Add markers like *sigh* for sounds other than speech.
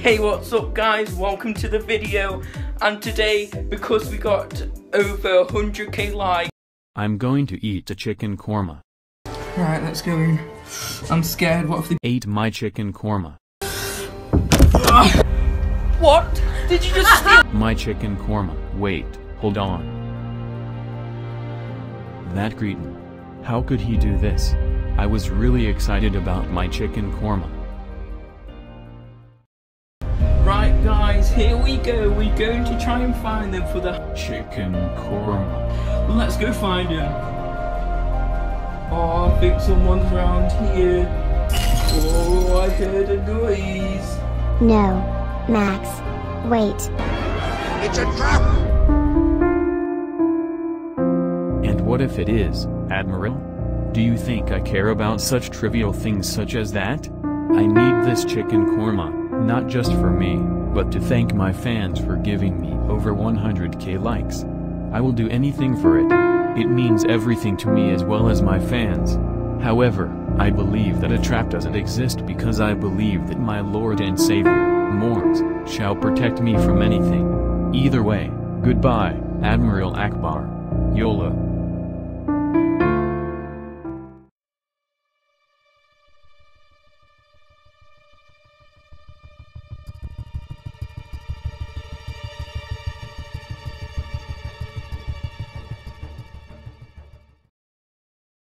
Hey what's up guys, welcome to the video and today because we got over 100k likes I'm going to eat a chicken korma. Right let's go in. I'm scared, what if they Ate my chicken korma. What? Did you just steal *laughs* My chicken korma. Wait, hold on. That cretin. How could he do this? I was really excited about my chicken korma. Here we go, we're going to try and find them for the Chicken korma. Let's go find them. Oh, I think someone's around here. Oh, I heard a noise. No. Max. Wait. It's a trap! And what if it is, Admiral? Do you think I care about such trivial things such as that? I need this chicken korma, not just for me, but to thank my fans for giving me over 100k likes. I will do anything for it. It means everything to me as well as my fans. However, I believe that a trap doesn't exist because I believe that my Lord and Savior, Morgs, shall protect me from anything. Either way, goodbye, Admiral Ackbar. Yola.